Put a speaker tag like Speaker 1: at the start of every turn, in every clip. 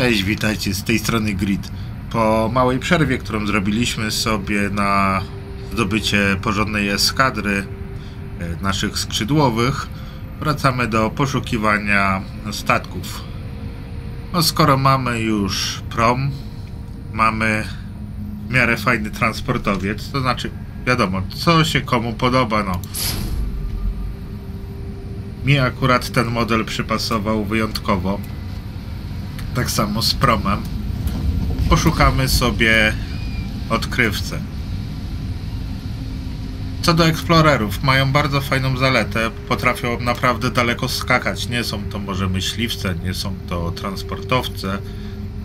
Speaker 1: Cześć, witajcie z tej strony Grid. Po małej przerwie, którą zrobiliśmy sobie na zdobycie porządnej eskadry e, naszych skrzydłowych, wracamy do poszukiwania statków. No skoro mamy już prom, mamy w miarę fajny transportowiec, to znaczy wiadomo, co się komu podoba, no. Mi akurat ten model przypasował wyjątkowo tak samo z promem. Poszukamy sobie odkrywcę. Co do eksplorerów, mają bardzo fajną zaletę, potrafią naprawdę daleko skakać. Nie są to może myśliwce, nie są to transportowce,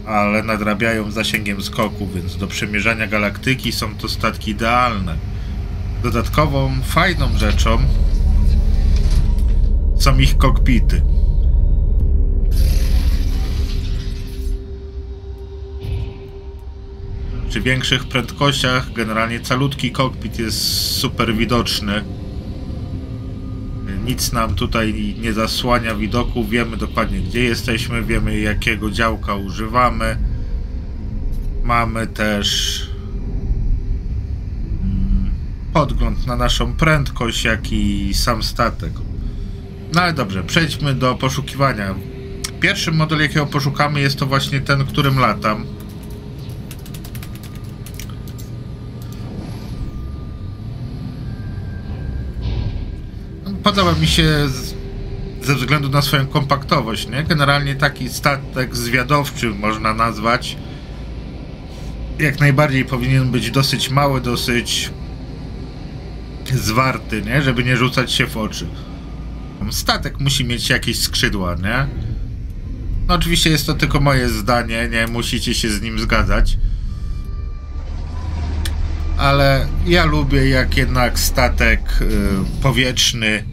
Speaker 1: ale nadrabiają zasięgiem skoku, więc do przemierzania galaktyki są to statki idealne. Dodatkową, fajną rzeczą są ich kokpity. Przy większych prędkościach generalnie calutki kokpit jest super widoczny. Nic nam tutaj nie zasłania widoku, wiemy dokładnie gdzie jesteśmy, wiemy jakiego działka używamy. Mamy też mm, podgląd na naszą prędkość, jak i sam statek. No ale dobrze, przejdźmy do poszukiwania. Pierwszy model, jakiego poszukamy, jest to właśnie ten, którym latam. Podoba mi się z, ze względu na swoją kompaktowość, nie? Generalnie taki statek zwiadowczy można nazwać. Jak najbardziej powinien być dosyć mały, dosyć zwarty, nie? Żeby nie rzucać się w oczy. Statek musi mieć jakieś skrzydła, nie? No oczywiście jest to tylko moje zdanie, nie musicie się z nim zgadzać. Ale ja lubię jak jednak statek y, powietrzny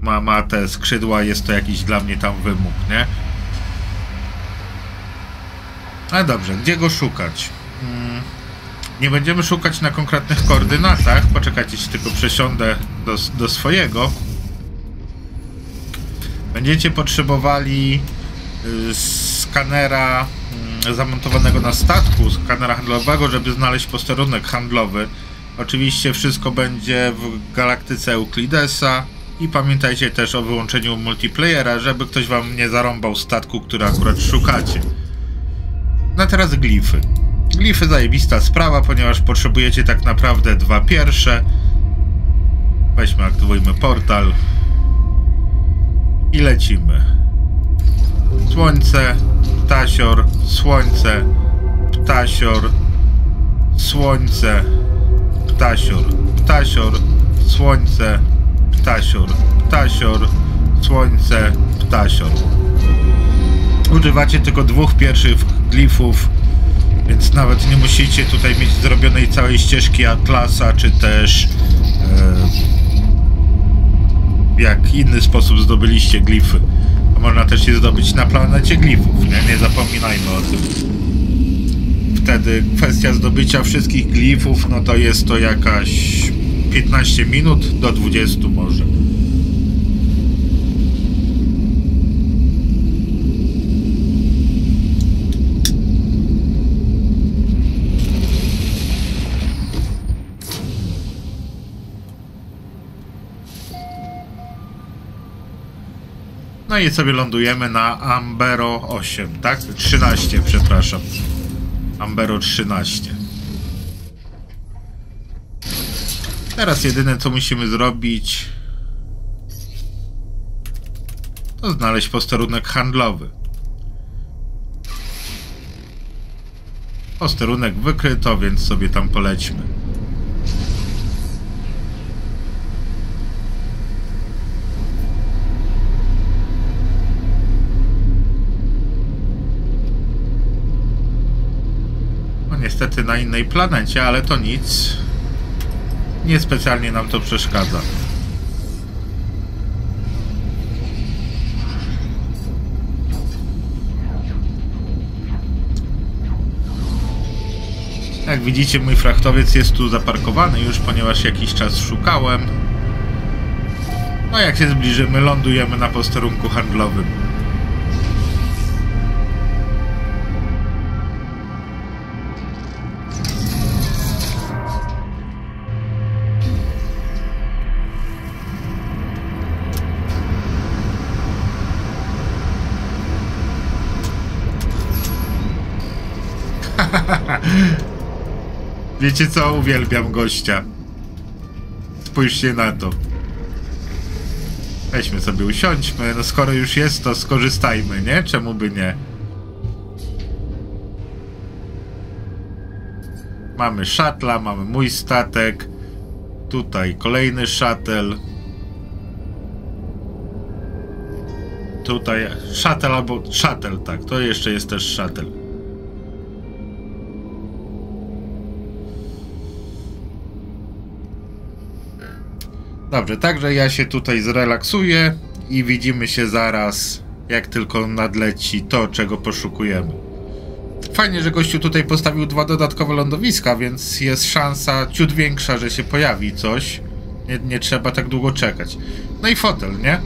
Speaker 1: ma, ma te skrzydła, jest to jakiś dla mnie tam wymóg, nie? Ale dobrze, gdzie go szukać? Hmm, nie będziemy szukać na konkretnych koordynatach. Poczekajcie, się tylko przesiądę do, do swojego. Będziecie potrzebowali y, skanera y, zamontowanego na statku, skanera handlowego, żeby znaleźć posterunek handlowy. Oczywiście wszystko będzie w galaktyce Euklidesa. I pamiętajcie też o wyłączeniu multiplayera, żeby ktoś wam nie zarąbał statku, który akurat szukacie. No teraz glify. Glify zajebista sprawa, ponieważ potrzebujecie tak naprawdę dwa pierwsze. Weźmy, aktywujmy portal. I lecimy. Słońce, ptasior, słońce, ptasior, słońce, ptasior, ptasior, słońce, ptasior, ptasior, słońce, ptasior. Używacie tylko dwóch pierwszych glifów, więc nawet nie musicie tutaj mieć zrobionej całej ścieżki Atlasa, czy też e, jak inny sposób zdobyliście glify. Można też je zdobyć na planecie glifów, nie? Nie zapominajmy o tym. Wtedy kwestia zdobycia wszystkich glifów, no to jest to jakaś 15 minut do 20 może. No i sobie lądujemy na Ambero 8, tak? 13, przepraszam. Ambero 13. Teraz jedyne co musimy zrobić to znaleźć posterunek handlowy. Posterunek wykryto, więc sobie tam polećmy. No niestety na innej planecie, ale to nic niespecjalnie nam to przeszkadza. Jak widzicie, mój frachtowiec jest tu zaparkowany już, ponieważ jakiś czas szukałem. No jak się zbliżymy, lądujemy na posterunku handlowym. Wiecie co? Uwielbiam gościa. Spójrzcie na to. Weźmy sobie, usiądźmy. No skoro już jest, to skorzystajmy, nie? Czemu by nie? Mamy szatla, mamy mój statek. Tutaj kolejny szatel. Tutaj szatel albo szatel, tak. To jeszcze jest też szatel. Dobrze, także ja się tutaj zrelaksuję i widzimy się zaraz, jak tylko nadleci to, czego poszukujemy. Fajnie, że gościu tutaj postawił dwa dodatkowe lądowiska, więc jest szansa ciut większa, że się pojawi coś. Nie, nie trzeba tak długo czekać. No i fotel, nie?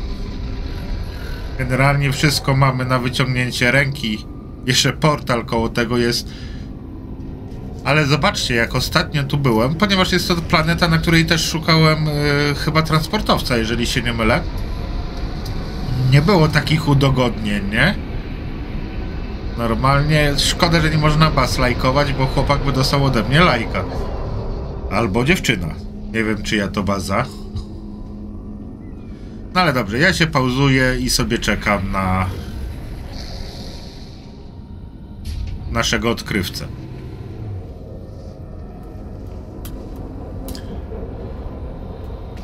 Speaker 1: Generalnie wszystko mamy na wyciągnięcie ręki. Jeszcze portal koło tego jest. Ale zobaczcie, jak ostatnio tu byłem, ponieważ jest to planeta, na której też szukałem yy, chyba transportowca, jeżeli się nie mylę. Nie było takich udogodnień, nie? Normalnie szkoda, że nie można bas lajkować, bo chłopak by dostał ode mnie lajka. Albo dziewczyna. Nie wiem, czyja to baza. No ale dobrze, ja się pauzuję i sobie czekam na naszego odkrywcę.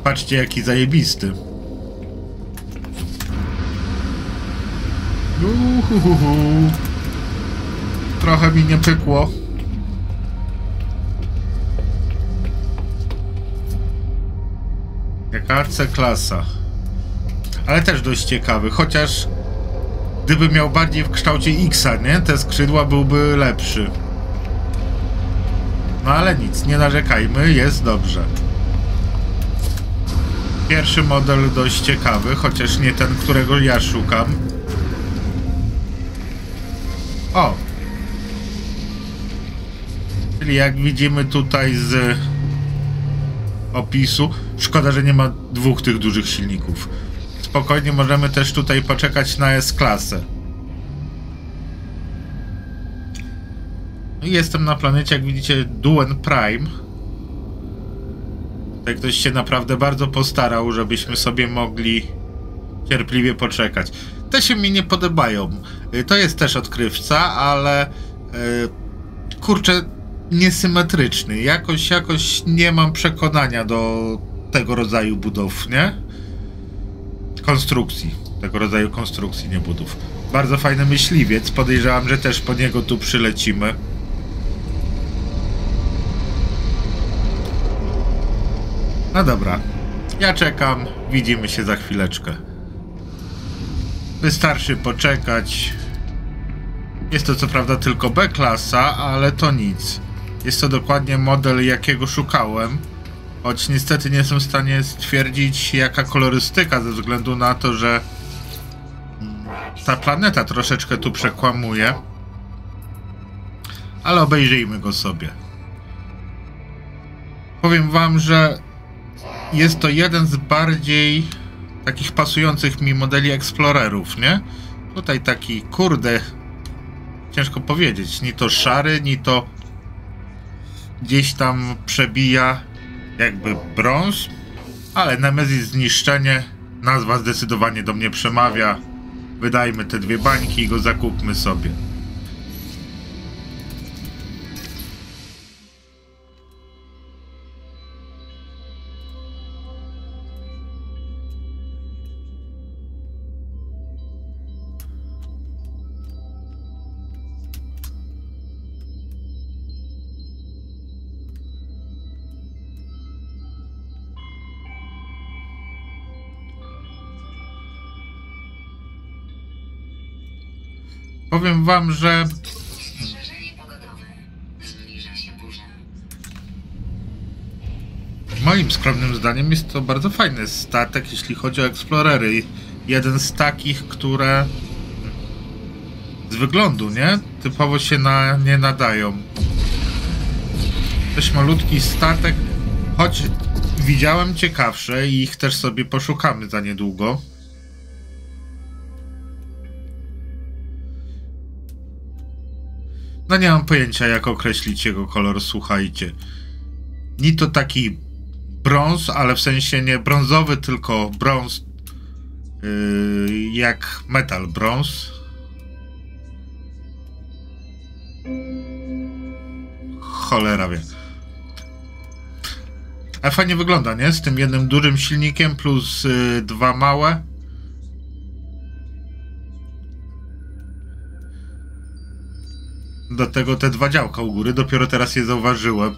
Speaker 1: Patrzcie, jaki zajebisty. Uhuhuhu. Trochę mi nie pykło. Jaka C-klasa. Ale też dość ciekawy, chociaż gdyby miał bardziej w kształcie X-a, nie? Te skrzydła byłby lepszy. No ale nic, nie narzekajmy, jest dobrze. Pierwszy model dość ciekawy, chociaż nie ten, którego ja szukam. O! Czyli jak widzimy tutaj z opisu, szkoda, że nie ma dwóch tych dużych silników. Spokojnie możemy też tutaj poczekać na S-klasę. Jestem na planecie, jak widzicie, Duen Prime. Ktoś się naprawdę bardzo postarał, żebyśmy sobie mogli cierpliwie poczekać. Te się mi nie podobają. Y, to jest też odkrywca, ale yy, kurczę, niesymetryczny. Jakoś, jakoś nie mam przekonania do tego rodzaju budów, nie? Konstrukcji. Tego rodzaju konstrukcji, nie budów. Bardzo fajny myśliwiec. Podejrzewam, że też po niego tu przylecimy. No dobra. Ja czekam. Widzimy się za chwileczkę. Wystarczy poczekać. Jest to co prawda tylko B-klasa, ale to nic. Jest to dokładnie model, jakiego szukałem. Choć niestety nie jestem w stanie stwierdzić, jaka kolorystyka, ze względu na to, że ta planeta troszeczkę tu przekłamuje. Ale obejrzyjmy go sobie. Powiem wam, że jest to jeden z bardziej takich pasujących mi modeli Explorerów, nie? Tutaj taki, kurde, ciężko powiedzieć, ni to szary, ni to gdzieś tam przebija jakby brąz, ale Nemesis zniszczenie, nazwa zdecydowanie do mnie przemawia. Wydajmy te dwie bańki i go zakupmy sobie. Powiem wam, że moim skromnym zdaniem jest to bardzo fajny statek, jeśli chodzi o eksplorery. Jeden z takich, które z wyglądu, nie? Typowo się na, nie nadają. Dość malutki statek, choć widziałem ciekawsze i ich też sobie poszukamy za niedługo. No nie mam pojęcia, jak określić jego kolor, słuchajcie. Ni to taki brąz, ale w sensie nie brązowy, tylko brąz yy, jak metal brąz. Cholera wie. Ale fajnie wygląda, nie? Z tym jednym dużym silnikiem plus yy, dwa małe. Do tego te dwa działka u góry, dopiero teraz je zauważyłem.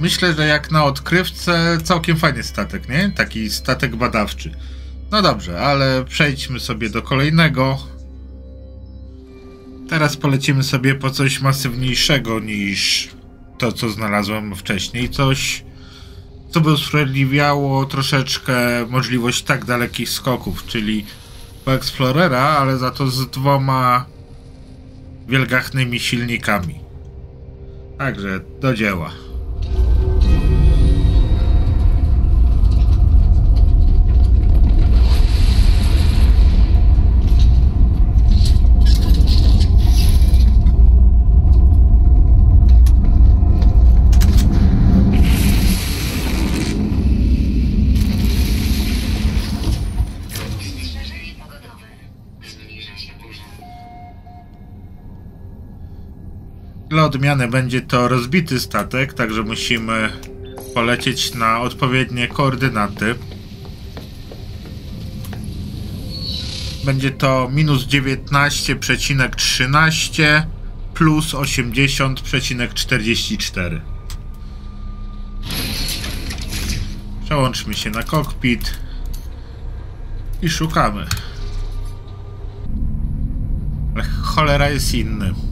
Speaker 1: Myślę, że jak na odkrywce całkiem fajny statek, nie? Taki statek badawczy. No dobrze, ale przejdźmy sobie do kolejnego. Teraz polecimy sobie po coś masywniejszego niż to, co znalazłem wcześniej. Coś, co by usprawiedliwiało troszeczkę możliwość tak dalekich skoków, czyli po Explorera, ale za to z dwoma wielgachnymi silnikami. Także do dzieła. Dla odmiany będzie to rozbity statek, także musimy polecieć na odpowiednie koordynaty. Będzie to minus 19,13 plus 80,44. Przełączmy się na kokpit i szukamy. Ale cholera jest inny.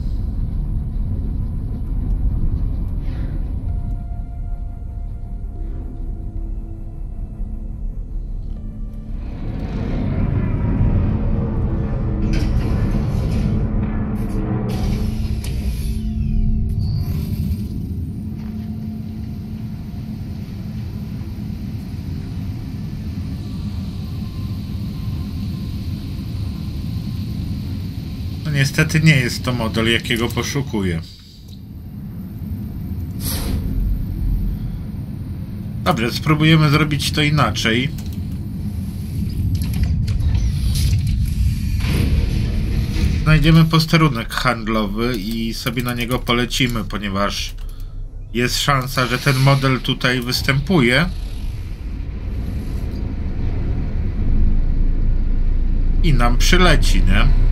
Speaker 1: Niestety nie jest to model, jakiego poszukuję. Dobrze, spróbujemy zrobić to inaczej. Znajdziemy posterunek handlowy i sobie na niego polecimy, ponieważ jest szansa, że ten model tutaj występuje. I nam przyleci, nie?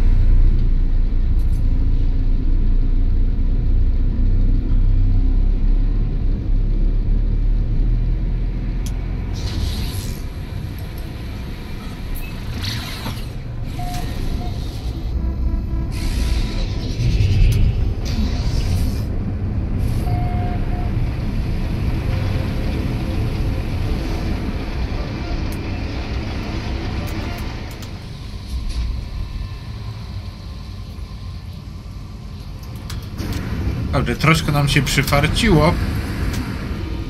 Speaker 1: Dobrze, troszkę nam się przyfarciło.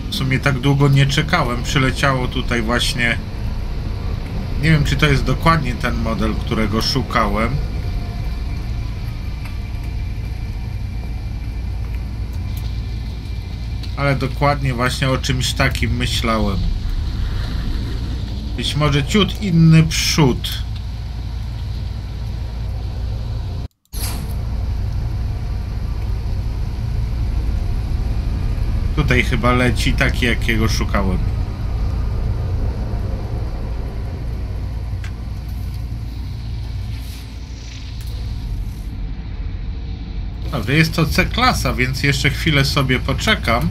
Speaker 1: W sumie tak długo nie czekałem. Przyleciało tutaj właśnie. Nie wiem, czy to jest dokładnie ten model, którego szukałem. Ale dokładnie właśnie o czymś takim myślałem. Być może ciut inny przód. Tutaj chyba leci taki, jakiego szukałem. Dobrze, jest to C-klasa, więc jeszcze chwilę sobie poczekam.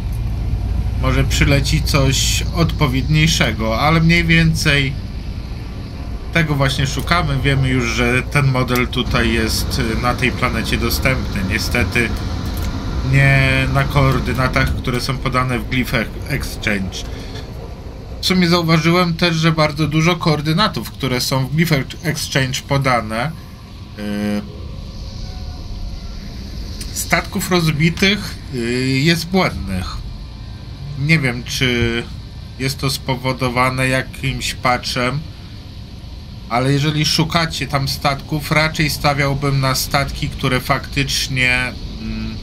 Speaker 1: Może przyleci coś odpowiedniejszego, ale mniej więcej tego właśnie szukamy. Wiemy już, że ten model tutaj jest y, na tej planecie dostępny. Niestety nie na koordynatach, które są podane w Glyph Exchange. W sumie zauważyłem też, że bardzo dużo koordynatów, które są w Glyph Exchange podane, yy, statków rozbitych yy, jest błędnych. Nie wiem, czy jest to spowodowane jakimś patchem, Ale jeżeli szukacie tam statków, raczej stawiałbym na statki, które faktycznie mm,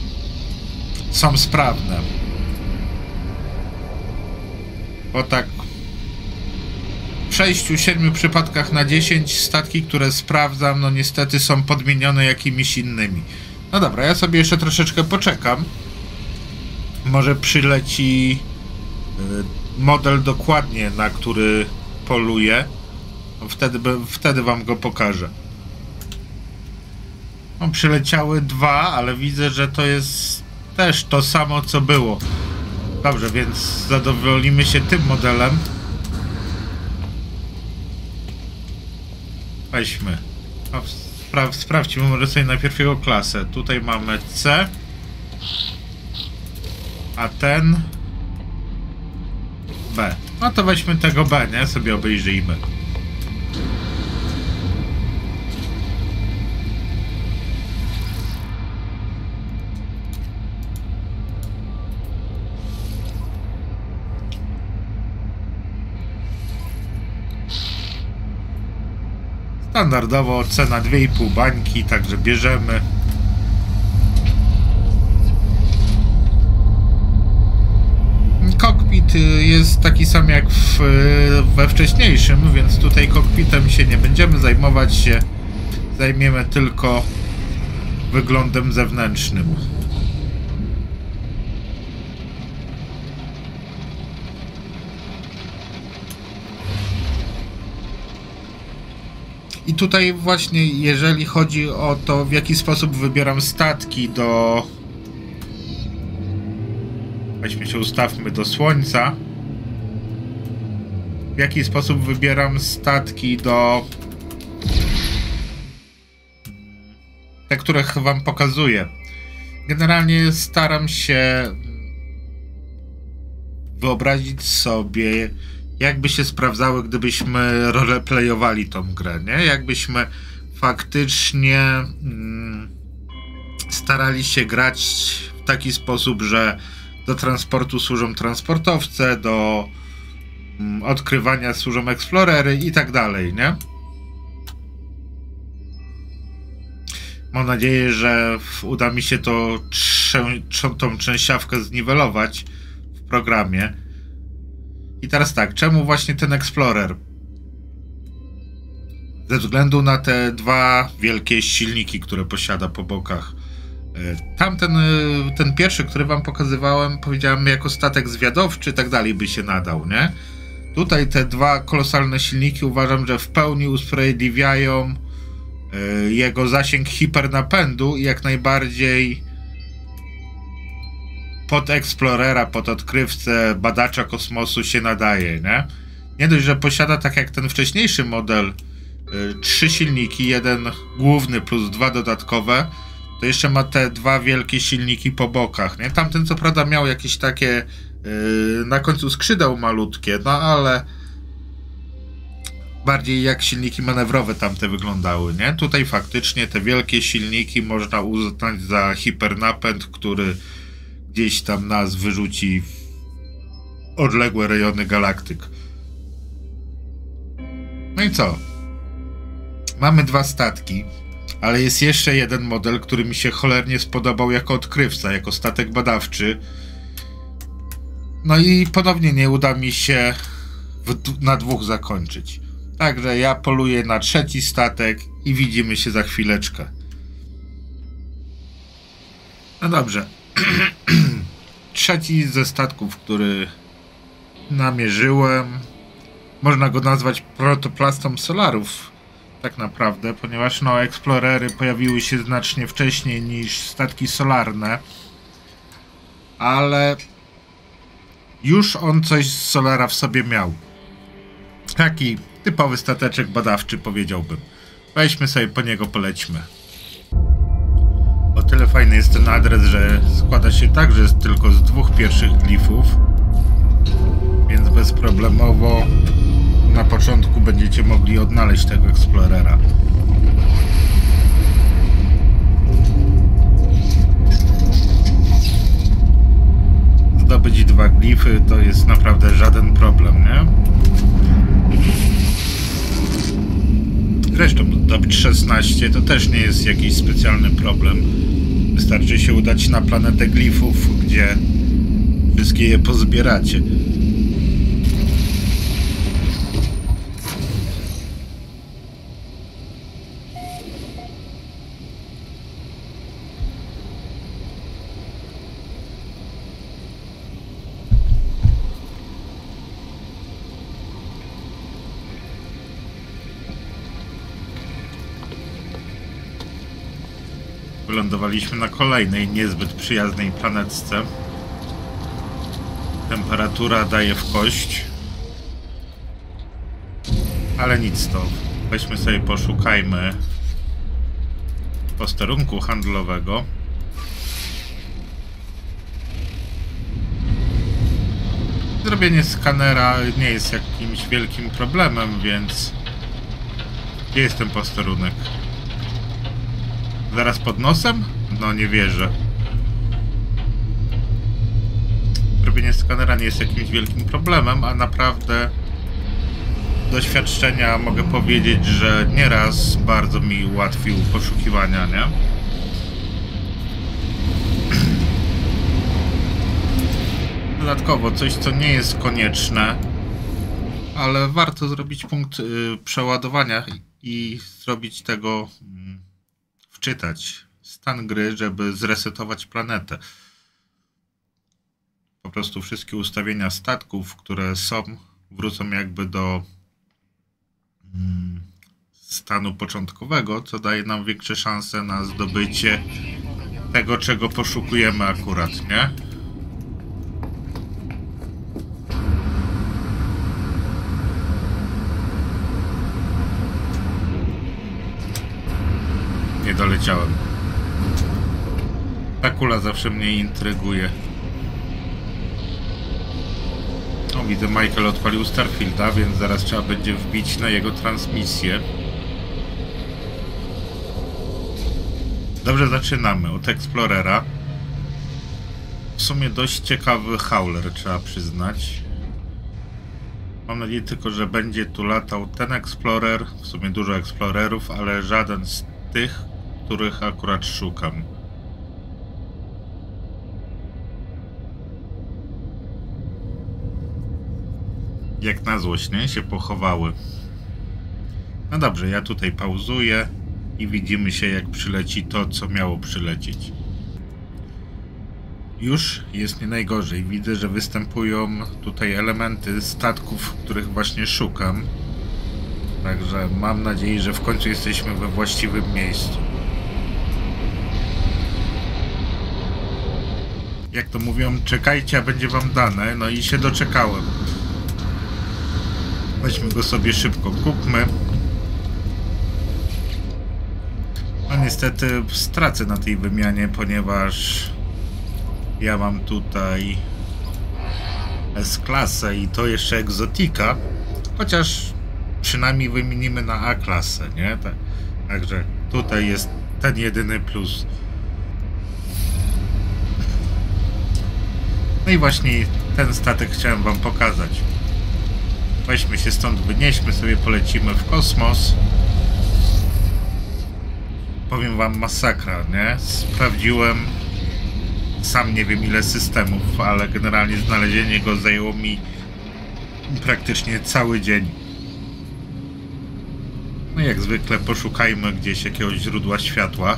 Speaker 1: są sprawne. Bo tak w 6-7 przypadkach na 10 statki, które sprawdzam, no niestety są podmienione jakimiś innymi. No dobra, ja sobie jeszcze troszeczkę poczekam. Może przyleci y, model dokładnie, na który poluję. Wtedy, wtedy wam go pokażę. No, przyleciały dwa, ale widzę, że to jest też to samo, co było. Dobrze, więc zadowolimy się tym modelem. Weźmy. Spra sprawdźmy może sobie najpierw jego klasę. Tutaj mamy C. A ten... B. No to weźmy tego B, nie? Sobie obejrzyjmy. Standardowo cena 2,5 bańki, także bierzemy. Kokpit y, jest taki sam jak w, y, we wcześniejszym, więc tutaj kokpitem się nie będziemy zajmować się. Zajmiemy tylko wyglądem zewnętrznym. I tutaj właśnie, jeżeli chodzi o to, w jaki sposób wybieram statki do... Weźmy się, ustawmy do Słońca. W jaki sposób wybieram statki do... Te, których wam pokazuję. Generalnie staram się wyobrazić sobie, jakby się sprawdzały, gdybyśmy roleplayowali tą grę, nie? Jakbyśmy faktycznie mm, starali się grać w taki sposób, że do transportu służą transportowce, do mm, odkrywania służą eksplorery i tak dalej, nie? Mam nadzieję, że uda mi się to tą częściawkę zniwelować w programie. I teraz tak, czemu właśnie ten Explorer? Ze względu na te dwa wielkie silniki, które posiada po bokach. E, Tamten, e, ten pierwszy, który wam pokazywałem, powiedziałem jako statek zwiadowczy i tak dalej by się nadał, nie? Tutaj te dwa kolosalne silniki uważam, że w pełni usprawiedliwiają e, jego zasięg hipernapędu i jak najbardziej pod Explorera, pod odkrywcę, badacza kosmosu się nadaje, nie? Nie dość, że posiada tak jak ten wcześniejszy model y, trzy silniki, jeden główny plus dwa dodatkowe, to jeszcze ma te dwa wielkie silniki po bokach, nie? Tamten co prawda miał jakieś takie y, na końcu skrzydeł malutkie, no ale bardziej jak silniki manewrowe tamte wyglądały, nie? Tutaj faktycznie te wielkie silniki można uznać za hipernapęd, który gdzieś tam nas wyrzuci w odległe rejony galaktyk. No i co? Mamy dwa statki, ale jest jeszcze jeden model, który mi się cholernie spodobał jako odkrywca, jako statek badawczy. No i ponownie nie uda mi się w, na dwóch zakończyć. Także ja poluję na trzeci statek i widzimy się za chwileczkę. No dobrze. Trzeci ze statków, który namierzyłem. Można go nazwać protoplastą Solarów, tak naprawdę, ponieważ no, eksplorery pojawiły się znacznie wcześniej niż statki solarne. Ale już on coś z Solara w sobie miał. Taki typowy stateczek badawczy, powiedziałbym. Weźmy sobie po niego, polećmy. Tyle fajny jest ten adres, że składa się tak, że jest tylko z dwóch pierwszych glifów. Więc bezproblemowo na początku będziecie mogli odnaleźć tego Explorera. Zdobyć dwa glify to jest naprawdę żaden problem, nie? Zresztą zdobyć 16 to też nie jest jakiś specjalny problem. Wystarczy się udać na planetę glifów, gdzie wszystkie je pozbieracie. Wylądowaliśmy na kolejnej niezbyt przyjaznej planetce. Temperatura daje w kość. Ale nic to. Weźmy sobie, poszukajmy posterunku handlowego. Zrobienie skanera nie jest jakimś wielkim problemem, więc... Gdzie jest ten posterunek? Zaraz pod nosem? No nie wierzę. Robienie skanera nie jest jakimś wielkim problemem, a naprawdę doświadczenia mogę powiedzieć, że nieraz bardzo mi ułatwił poszukiwania, nie? Dodatkowo coś, co nie jest konieczne, ale warto zrobić punkt y, przeładowania i zrobić tego mm, wczytać stan gry, żeby zresetować planetę. Po prostu wszystkie ustawienia statków, które są, wrócą jakby do mm, stanu początkowego, co daje nam większe szanse na zdobycie tego, czego poszukujemy akurat, nie? Nie doleciałem. Ta kula zawsze mnie intryguje. O, widzę, Michael odpalił Starfielda, więc zaraz trzeba będzie wbić na jego transmisję. Dobrze, zaczynamy od Explorera. W sumie dość ciekawy hauler, trzeba przyznać. Mam nadzieję tylko, że będzie tu latał ten Explorer, w sumie dużo Explorerów, ale żaden z tych, których akurat szukam. Jak na złość, nie? Się pochowały. No dobrze, ja tutaj pauzuję i widzimy się jak przyleci to, co miało przylecieć. Już jest nie najgorzej. Widzę, że występują tutaj elementy statków, których właśnie szukam. Także mam nadzieję, że w końcu jesteśmy we właściwym miejscu. Jak to mówią, czekajcie, a będzie wam dane. No i się doczekałem. Weźmy go sobie szybko, kupmy. No niestety stracę na tej wymianie, ponieważ ja mam tutaj S-klasę i to jeszcze egzotika. Chociaż przynajmniej wymienimy na A-klasę, nie? Tak. Także tutaj jest ten jedyny plus. No i właśnie ten statek chciałem wam pokazać. Weźmy się stąd, wynieśmy sobie, polecimy w kosmos. Powiem wam masakra, nie? Sprawdziłem sam nie wiem ile systemów, ale generalnie znalezienie go zajęło mi praktycznie cały dzień. No jak zwykle poszukajmy gdzieś jakiegoś źródła światła.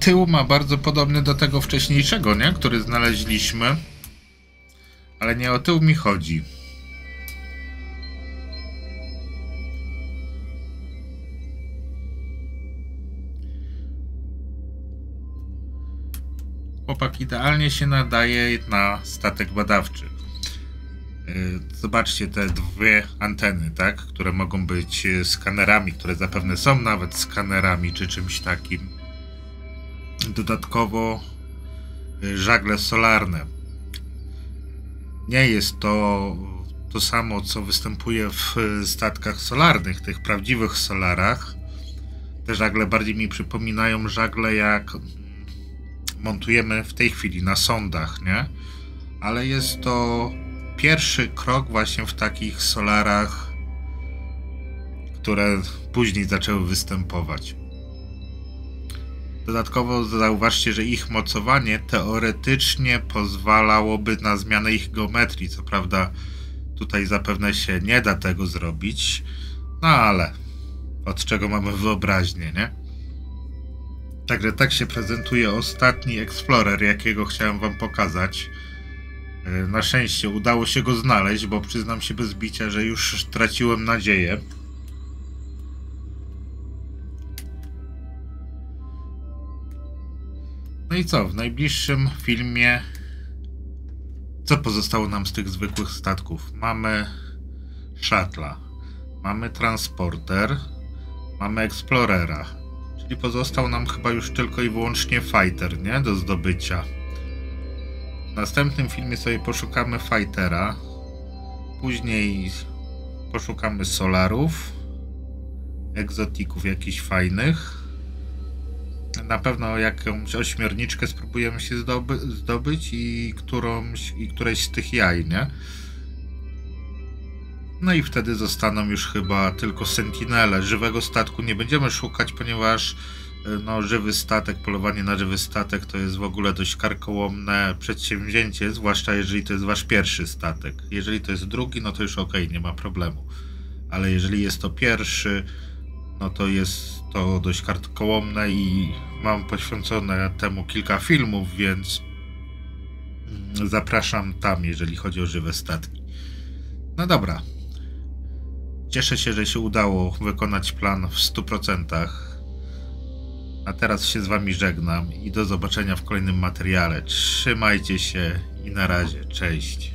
Speaker 1: Tył ma bardzo podobny do tego wcześniejszego, nie? Który znaleźliśmy. Ale nie o tył mi chodzi. Chłopak idealnie się nadaje na statek badawczy. Y, zobaczcie te dwie anteny, tak? Które mogą być skanerami, które zapewne są nawet skanerami czy czymś takim. Dodatkowo y, żagle solarne. Nie jest to to samo, co występuje w statkach solarnych, tych prawdziwych solarach. Te żagle bardziej mi przypominają żagle, jak montujemy w tej chwili na sondach, nie? Ale jest to pierwszy krok właśnie w takich solarach, które później zaczęły występować. Dodatkowo zauważcie, że ich mocowanie teoretycznie pozwalałoby na zmianę ich geometrii. Co prawda, tutaj zapewne się nie da tego zrobić, no ale od czego mamy wyobraźnię, nie? Także tak się prezentuje ostatni Explorer, jakiego chciałem wam pokazać. E, Na szczęście udało się go znaleźć, bo przyznam się bez bicia, że już traciłem nadzieję. No i co? W najbliższym filmie. Co pozostało nam z tych zwykłych statków? Mamy Shuttle'a, mamy Transporter, mamy Explorera. Czyli pozostał nam chyba już tylko i wyłącznie Fighter, nie? Do zdobycia. W następnym filmie sobie poszukamy Fightera. Później poszukamy Solarów, egzotików jakichś fajnych. Na pewno jakąś ośmiorniczkę spróbujemy się zdoby zdobyć i, którąś, i któreś z tych jaj, nie? No i wtedy zostaną już chyba tylko sentinele. Żywego statku nie będziemy szukać, ponieważ no, żywy statek, polowanie na żywy statek to jest w ogóle dość karkołomne przedsięwzięcie, zwłaszcza jeżeli to jest wasz pierwszy statek. Jeżeli to jest drugi, no to już okej, nie ma problemu. Ale jeżeli jest to pierwszy, no to jest to dość karkołomne i mam poświęcone temu kilka filmów, więc zapraszam tam, jeżeli chodzi o żywe statki. No dobra. Cieszę się, że się udało wykonać plan w 100%. A teraz się z Wami żegnam i do zobaczenia w kolejnym materiale. Trzymajcie się i na razie. Cześć.